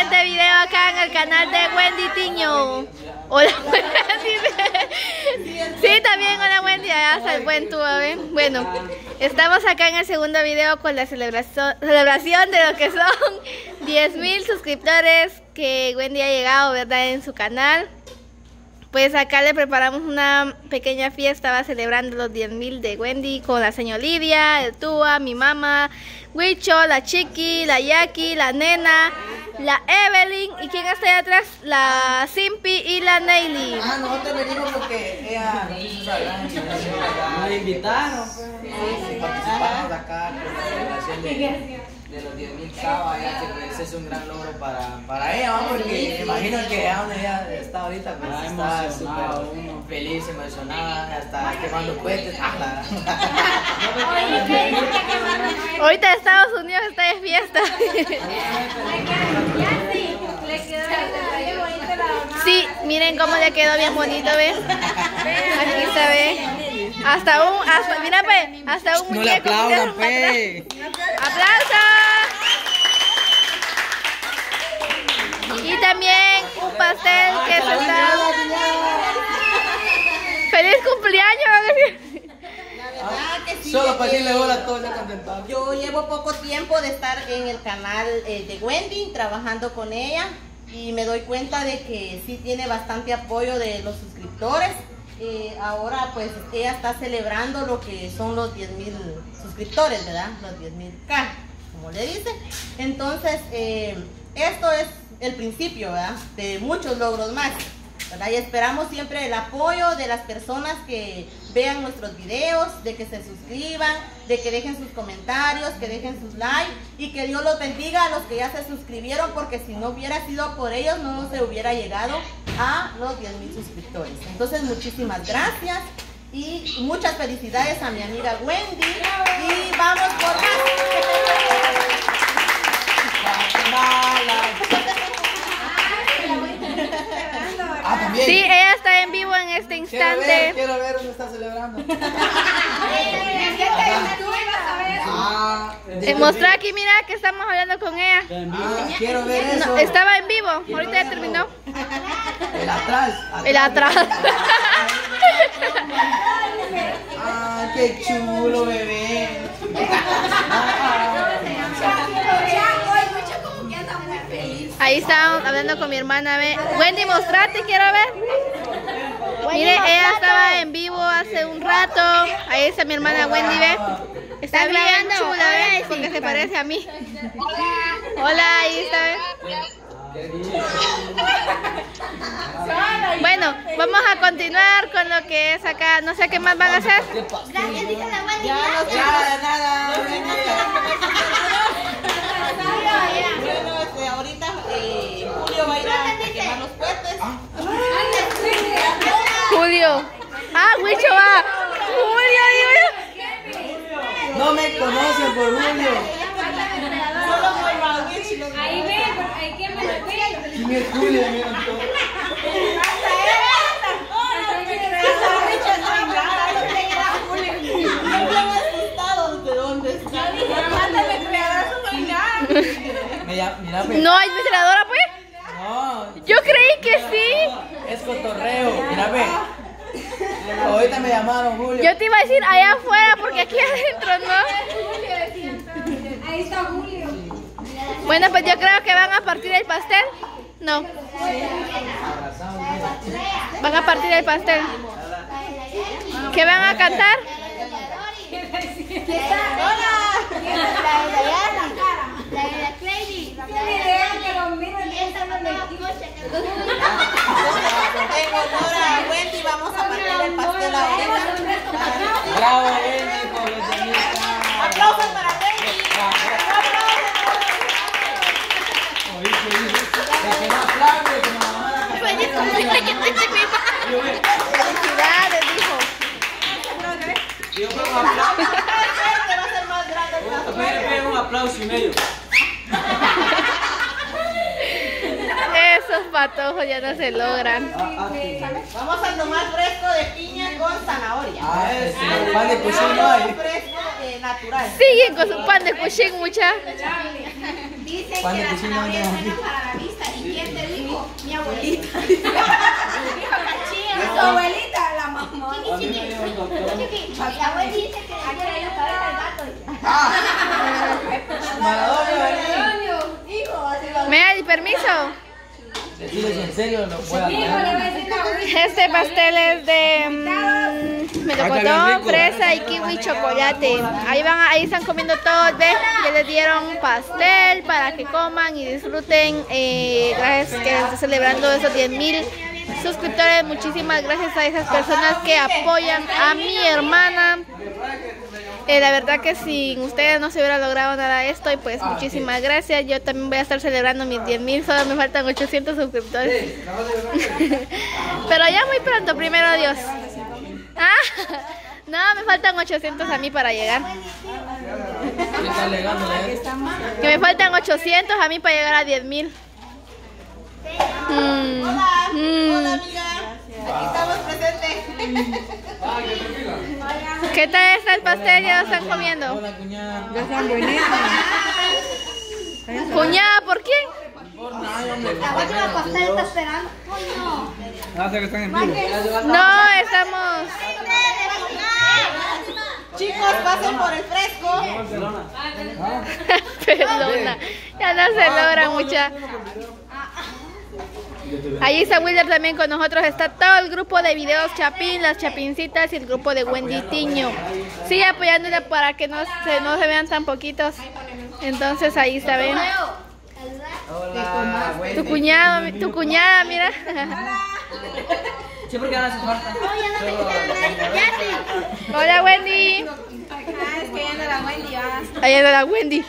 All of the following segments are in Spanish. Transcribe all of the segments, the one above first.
siguiente video acá en el canal de Wendy Tiño. Hola. Sí, también hola Wendy, está el buen ¿ven? Bueno, estamos acá en el segundo video con la celebración, celebración de lo que son 10.000 suscriptores que Wendy ha llegado, ¿verdad? En su canal. Pues acá le preparamos una pequeña fiesta, va celebrando los 10.000 de Wendy con la señora Lidia, el Tua, mi mamá, Wicho, la Chiqui, la Yaki, la Nena, la Evelyn y quién está allá atrás, la Simpi y la Neily. Ah, nosotros venimos porque ella Me invitaron. pues, participamos acá con la celebración de, los 10.000 sábados, ya que pues es un gran logro para, para ella, ¿no? porque me imagino que a donde ella está ahorita, pues Ah, está súper feliz, emocionada, está quemando. Ah, Ahorita Estados Unidos está de fiesta. Sí, miren cómo le quedó bien bonito, ¿ves? Aquí se ve. Hasta un, hasta, mira pues, hasta un No le muñeco. aplaudan, para atrás. pues. ¡Aplausos! Y también un pastel que se está... ¡Feliz cumpleaños! Ah, que sí, Solo para eh, decirle hola a todos ya. Yo llevo poco tiempo de estar en el canal eh, de Wendy, trabajando con ella y me doy cuenta de que sí tiene bastante apoyo de los suscriptores. Eh, ahora pues ella está celebrando lo que son los 10 mil suscriptores, ¿verdad? Los 10 mil K, como le dice. Entonces, eh, esto es el principio, ¿verdad? De muchos logros más. ¿verdad? Y esperamos siempre el apoyo de las personas que vean nuestros videos, de que se suscriban, de que dejen sus comentarios, que dejen sus likes y que Dios los bendiga a los que ya se suscribieron porque si no hubiera sido por ellos no se hubiera llegado a los 10 mil suscriptores. Entonces muchísimas gracias y muchas felicidades a mi amiga Wendy y vamos por Ah, Sí, ella está en vivo en este Quiero ver, instante. quiero ver dónde está celebrando. Ah, Eh, Mostrar aquí, mira que estamos hablando con ella. ah, quiero ver eso. No, estaba en vivo, ahorita ya terminó. El atrás. El atrás. Ah, qué chulo, bebé. Ahí estaban hablando con mi hermana. Ve. Wendy, mostrate, quiero ver. Mire, ella estaba en vivo hace un rato. Ahí está mi hermana Wendy, ve. Está bien chula, ve, porque se parece a mí. Hola, ahí está, ve. Bueno, vamos a continuar con lo que es acá. No sé qué más van a hacer. Ya los Nada, nada. Bueno, este, ahorita eh, Julio va a ir a quemar los cohetes. Julio. Ah, Wicho va. Julio, yo. No me conocen por Julio. Solo por Ahí ve, ahí que me lo. ¿Quién es Julio? Llama- Mira, ve. No hay ventiladora, pues. No, Yo creí que sí. es cotorreo. Mira, ve. Ahorita me llamaron Julio. Yo te iba a decir allá afuera porque aquí adentro no. Ahí está Julio. Bueno, pues yo creo que van a partir el pastel. No. Van a partir el pastel. ¿Qué van a cantar? pero miren, esta no me En honor a Wendy vamos a partir el pastel ahorita. Bravo, Wendy, por los de mí. Aplausos para Wendy. Oíste, dice, el que no aplaude, que nos van a Felicidades, dijo. Yo un aplauso. Este va a ser más grande el pastel. Esperen, esperen un aplauso y medio. Esos patojos ya no se logran. Vamos a tomar fresco de piña con zanahoria. Ah, pan de hay. Fresco natural. Siguen con su pan de cuchín, mucha. Dice ¿Cuándo que la zanahoria es buena para la vista. ¿Y quién te dijo? Mi abuelita. A abuelita, la mamá. el. Mi abuela dice que aquí hay la cabeza del gato. Maradona, ¿Me da permiso? En serio, le la abuelita. Este pastel es de melocotón, fresa y kiwi chocolate. Ahí van, ahí están comiendo todos, ¿ves? Ya les dieron pastel para que coman y disfruten. Eh, gracias que está celebrando esos 10 mil suscriptores. Muchísimas gracias a esas personas que apoyan a mi hermana. Eh, la verdad que sin ustedes no se hubiera logrado nada esto y pues muchísimas gracias. Yo también voy a estar celebrando mis 10 mil, solo me faltan 800 suscriptores. Pero ya muy pronto, primero Dios. Ah, no, me faltan 800 a mí para llegar. ¿Qué está alegando, eh? Que me faltan 800 a mí para llegar a 10 mil. Mm, Hola, mm. hola amiga. Aquí estamos presentes. ¿Qué tal está el pastel? ¿Ya lo están comiendo? Hola, cuñada. Cuñada, ¿por quién? Por nada, hombre. La última pastel está esperando. Ay, no. Ah, sé que están en vivo. No, estamos... Chicos, pasen por el fresco. Perdona, ya no se logra mucha. Ahí está Wilder también con nosotros. Está todo el grupo de videos Chapín, las Chapincitas y el grupo de Wendy Tiño. Sigue apoyándola para que no se, no se vean tan poquitos. Entonces ahí está, ven. Hola, Tu cuñado, tu cuñada, mira. Siempre que hace falta. Hola Wendy. Ah, es que ya no la Wendy va. Ahí anda la Wendy.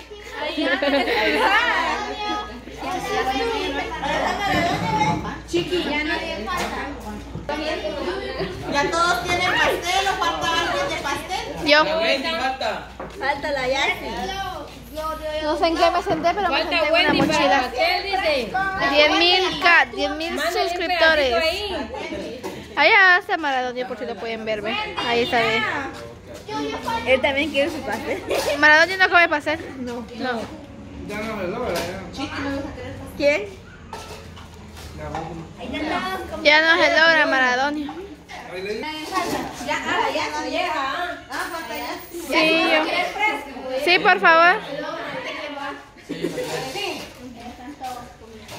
Chiqui, ya nadie falta. Ya todos tienen pastel o falta alguien de pastel. Yo. Wendy, falta. Falta la Yasi. No sé en qué me senté, pero me senté en una mochila. 10 mil K, 10 mil suscriptores. Allá está Maradona, por si lo pueden ver, ¿ve? Ahí está, ve. Él también quiere su pastel. Maradona no come pastel. No. No. Ya no me logra. ya. ¿Quién? Ya no se logra Maradona. Ya, ahora ya no llega. Ah, sí, por favor.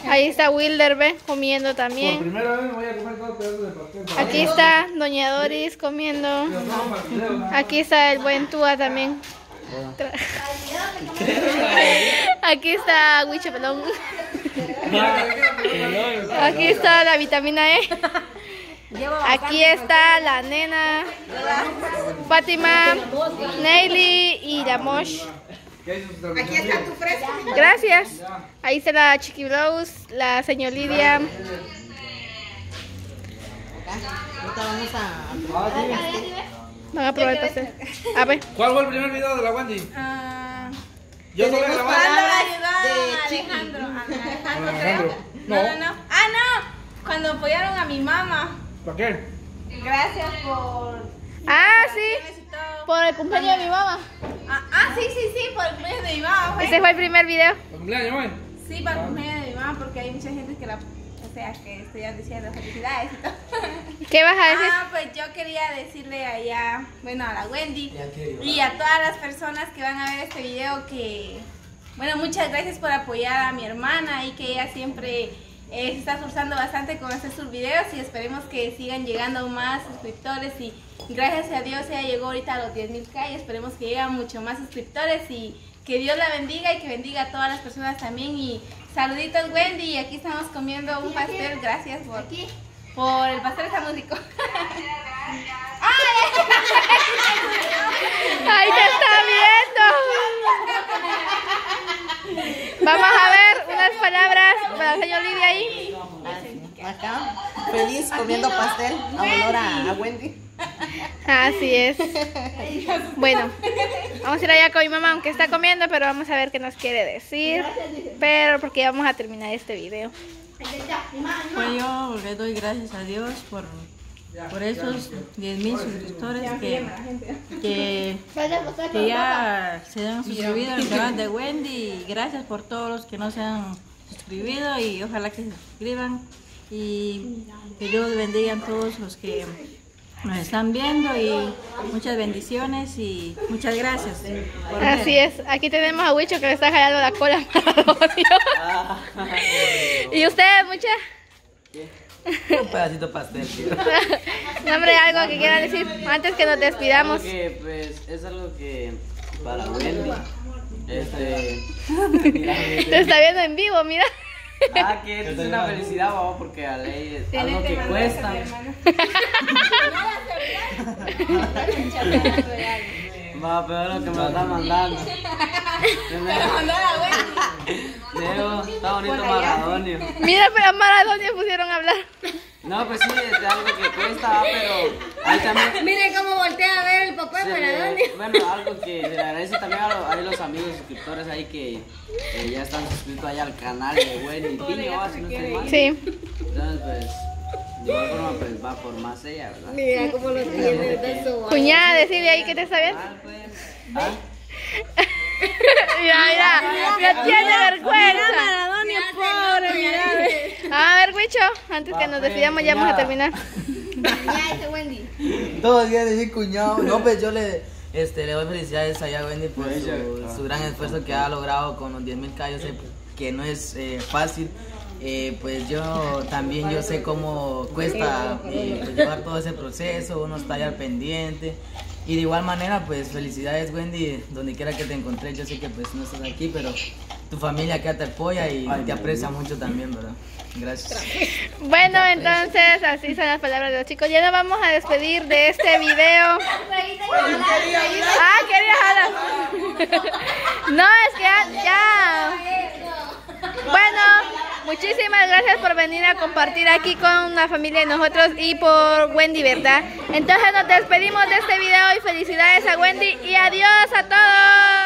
Ahí está Wilder, ve, comiendo Por también. primera vez me voy a comer todo pedazo de pastel. Aquí está Doña Doris comiendo. Aquí está el buen Túa también. Aquí está Huicho Pelón. Aquí está la vitamina E. Aquí está la nena, Fátima, Neily y la Mosh. Aquí está tu fresco. Gracias. Ahí está la Chiqui Rose, la señor Lidia. Ahorita vamos a. Van a probar el pastel. A ver. ¿Cuál fue el primer video de la Wendy? Ah, Yo solo de a. Alejandro. Alejandro, Alejandro. creo. No, no, no. Ah, no. Cuando apoyaron a mi mamá. ¿Para qué? Gracias por. Ah, sí. Por el cumpleaños de mi mamá. Ah, ah, sí, sí, sí, por el cumpleaños de mi mamá. fue. Ese fue el primer video. ¿Para cumpleaños, güey? Sí, para el cumpleaños de mi mamá, porque hay mucha gente que la. O sea, que estoy diciendo felicidades y todo. ¿Qué vas a decir? Ah, pues yo quería decirle allá, bueno, a la Wendy y a todas las personas que van a ver este video que, bueno, muchas gracias por apoyar a mi hermana y que ella siempre eh, se está esforzando bastante con hacer sus videos y esperemos que sigan llegando más suscriptores y gracias a Dios ella llegó ahorita a los 10.000k y esperemos que lleguen mucho más suscriptores y que Dios la bendiga y que bendiga a todas las personas también. Y saluditos Wendy y aquí estamos comiendo un pastel, gracias por, por el pastel está muy rico. ¡Ahí te está viendo! Vamos a ver unas palabras para el señor Lidia ahí. Acá, feliz comiendo pastel. A honor a, a Wendy. Así es. Bueno, vamos a ir allá con mi mamá, aunque está comiendo, pero vamos a ver qué nos quiere decir. Pero porque vamos a terminar este video. Pues yo le doy gracias a Dios por por esos 10 mil suscriptores que, que, que ya se han suscribido al canal de Wendy. Y gracias por todos los que no se han suscribido y ojalá que se suscriban. Y que Dios bendiga a todos los que nos están viendo y muchas bendiciones y muchas gracias. ver. Así es, aquí tenemos a Huicho que le está jalando la cola a Maradonio. ¿Y ustedes, mucha? Un pedacito de pastel, tío. No, hombre, algo que quieran decir antes que nos despidamos. Que, pues, es algo que para Wendy, este, mira, Te está viendo en vivo, mira. ah, que es una felicidad, vamos, porque a ley es Tiene algo que cuesta. Va, pero lo que me lo está mandando a la Wendy. Diego, está bonito Maradonio. Mira, pero a Maradonio pusieron a hablar. No, pues sí, es algo que cuesta, va, pero ahí también. Miren cómo voltea a ver el papá de Maradona. bueno, algo que se le agradece también a, lo- a los amigos suscriptores ahí que, ya están suscritos allá al canal de Wendy Tiño, va, si no estoy mal. Sí. Entonces, pues, de igual forma, pues va por más ella, ¿verdad? Mira cómo lo tiene, está suave. Cuñada, decirle ahí que te está viendo. Ah, pues. ¿Ah? Mira, mira, mira, tiene vergüenza. Maradona, pobre, mira. A ver, Huicho, antes que nos despidamos ya vamos a terminar. Ya ese Wendy. Todos días decir cuñado. No, pues yo le, este, le doy felicidades allá a Wendy por su, su gran esfuerzo que ha logrado con los 10 mil K. Yo sé que no es eh, fácil. Eh, pues yo también yo sé cómo cuesta eh, pues, llevar todo ese proceso, uno está al pendiente. Y de igual manera, pues felicidades Wendy, donde quiera que te encontré. Yo sé que pues no estás aquí, pero tu familia acá te apoya y te aprecia mucho también, ¿verdad? Gracias. Bueno, entonces así son las palabras de los chicos. Ya nos vamos a despedir de este video. Ah, quería hablar. No, es que ya, ya. Bueno, muchísimas gracias por venir a compartir aquí con la familia de nosotros y por Wendy, ¿verdad? Entonces nos despedimos de este video y felicidades a Wendy y adiós a todos.